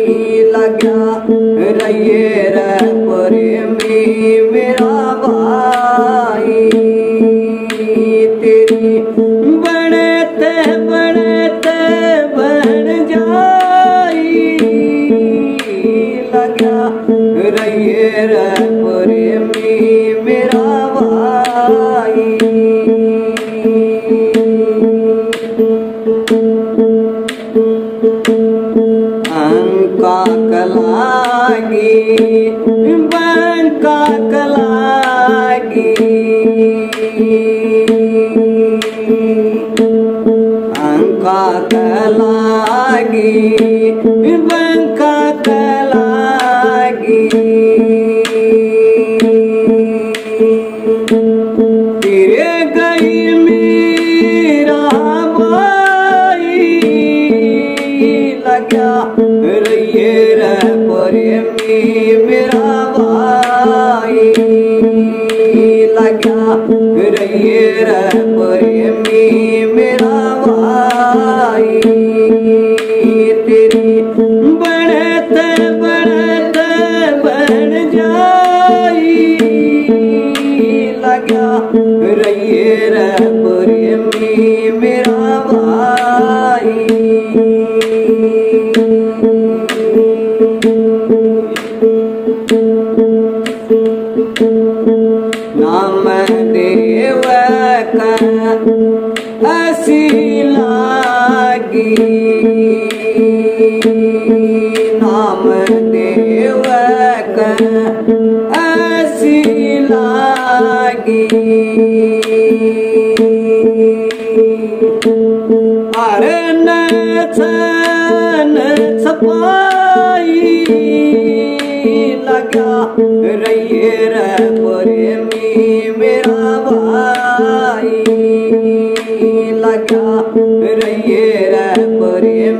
लगा रही रे प्रेमी मेरा का लगा रहिए रे प्रेमी मेरा भाई तेरी बढ़ते बढ़ते बन जाई हसी लागी नाम देव का हसी लागी अरे नचन छपाई लगा रहिए रे प्रेमी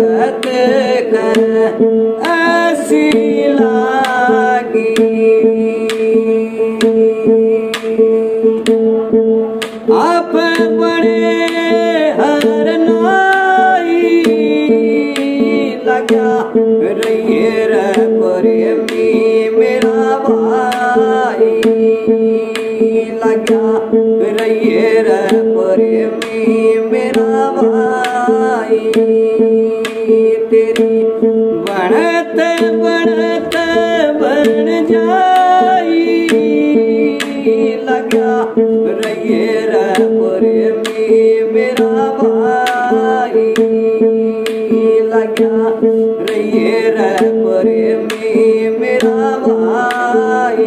भगत कर हसी लागी आप बड़े हर नाई लगा रहिए रे प्रेमी मेरा भाई लगा रहिए रे प्रेमी मेरा भाई। बढ़ते बढ़ते बन जाई। लगा रहिए रे प्रेमी मेरा भाई। लगा रहिए रे प्रेमी मेरा भाई।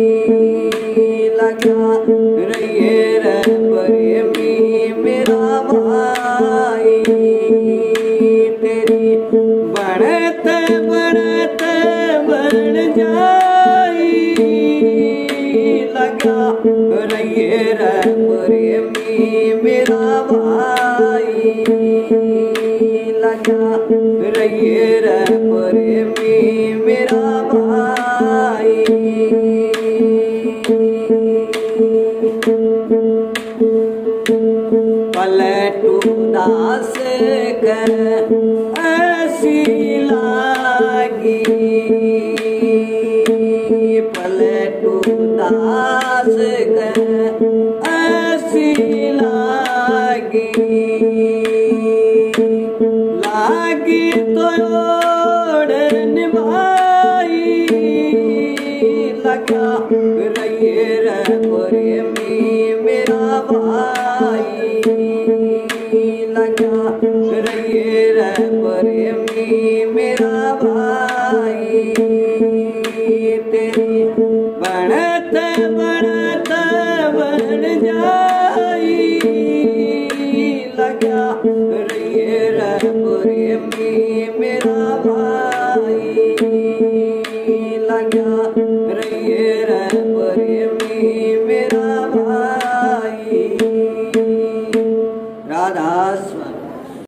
बढ़ते बढ़ते बन जाई। लगा रहिए प्रेमी मेरा भाई लगा रहिए प्रेमी मेरा भाई पलटू दास कर निभाई। लगा रही रे बढ़त बढ़त बन जाई